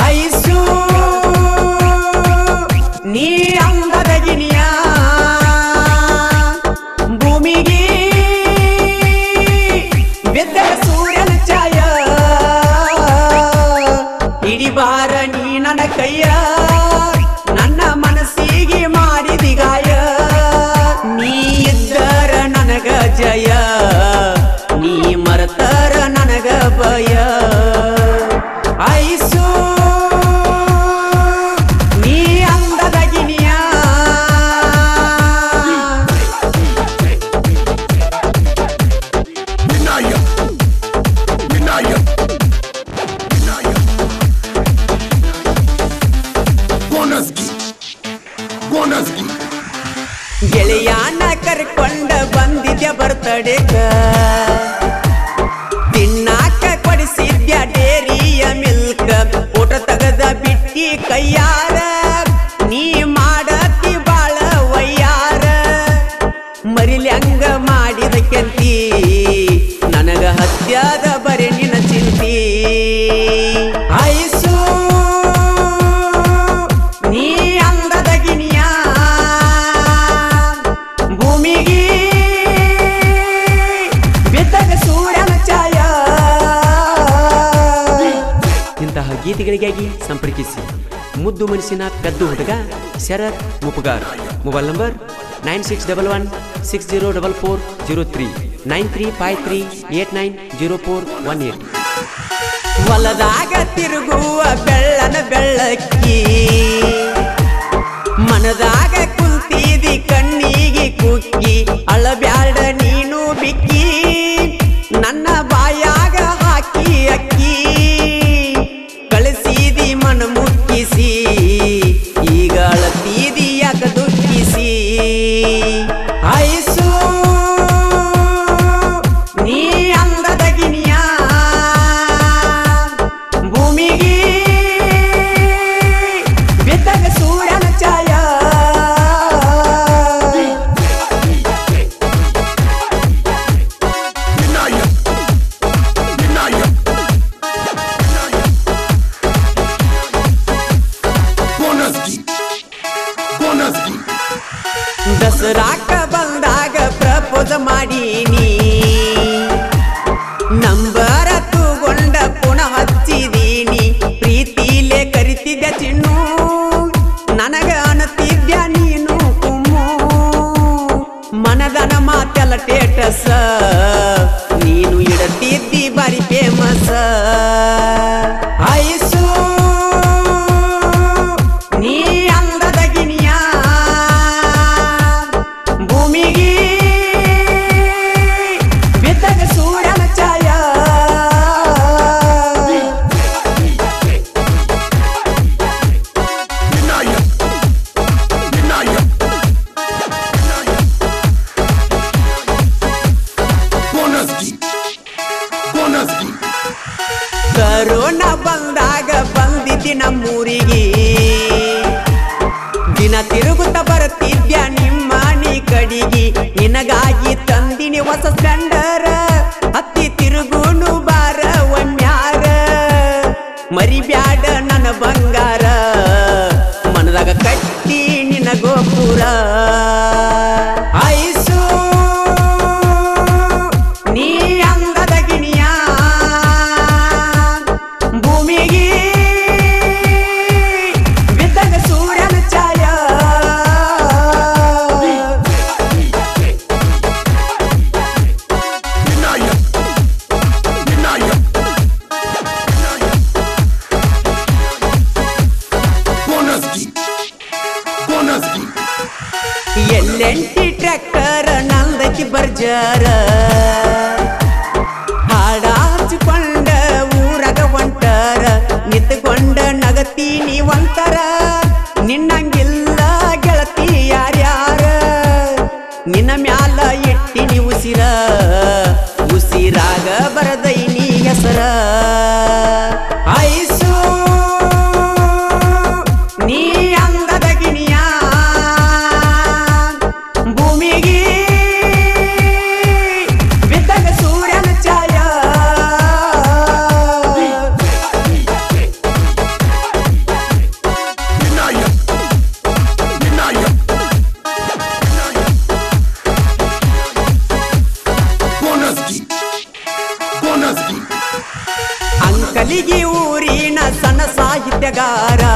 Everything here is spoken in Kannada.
ಐಸು ನೀ ಅಂದದ ಗಿಣಿಯ ಭೂಮಿಗೆ ಬಿದ್ದ ಸೂರ್ಯನ ಛಾಯ. ಹಿಡಿಬಾರ ನೀ ನನ್ನ ಕೈಯ, ನನ್ನ ಮನಸ್ಸಿಗೆ ಮಾಡಿದಿ ಗಾಯ. ನೀ ಇದ್ದರ ನನಗ ಜಯ, ನೀ ಮರತರ ನನಗ ಭಯ. ಐಸು ಗೆಳೆಯಾನ ಕರ್ಕೊಂಡ ಬಂದಿದ್ಯ ಬರ್ತಡೆ ತಿನ್ನಾಕ ಕೊಡಿಸಿದ್ಯ ಡೇರಿಯ ಮಿಲ್ಕ. ಊಟ ತಗದ ಬಿಟ್ಟಿ ಕೈಯಾರ. ಇಂತಹ ಗೀತೆಗಳಿಗಾಗಿ ಸಂಪರ್ಕಿಸಿ. ಮುದ್ದು ಮನಸ್ಸಿನ ಪೆದ್ದು ಹುಡುಗ, Sharath ಮುಪಗಾರ್ mobile number nine six double one six zero double four zero three. Nine three five three eight nine zero four one eight. ಹೊಲದಾಗ ತಿರುಗುವ ಬೆಳ್ಳನ ಬೆಳ್ಳಕ್ಕಿ. ಮನದಾಗ ಕುಂತಿದಿ ಕಣ್ಣಿಗೆ ಕುಕ್ಕಿ. ಅಳಬ್ಯಾಡ ನೀನು ಬಿಕ್ಕಿ. ದಸರಾಕ ಬಂದಾಗ ಪ್ರಪೋಸ್ ಮಾಡೀನಿ ಕರೋನಾ ಬಂದಾಗ ಬಂದಿದ್ದಿ ನಮ್ಮೂರಿಗೆ. ದಿನ ತಿರುಗುತ್ತ ಬರುತ್ತಿದ್ಯಾ ನಿಮ್ಮ ನೀ ಕಡಿಗೆ. ನಿನಗಾಗಿ ತಂದಿನಿ ಹೊಸ ಸ್ಪ್ಲೆಂಡರ. ಬರ್ಜಾರ ಹಾಡ ಹಚ್ಚಿಕೊಂಡ ಊರಾಗ ಹೊಂಟಾರ ನಿಂತುಕೊಂಡ ನಗತಿ ನೀವಂತರ. ನಿನ್ನಂಗಿಲ್ಲ ಗೆಳತಿ ಯಾರ್ಯಾರ. ನಿನ್ನ ಮ್ಯಾಲ ಎಟ್ಟಿನಿ ಉಸಿರ. ಉಸಿರಾಗ ಬರದೈನಿ ಹೆಸರ. डगारा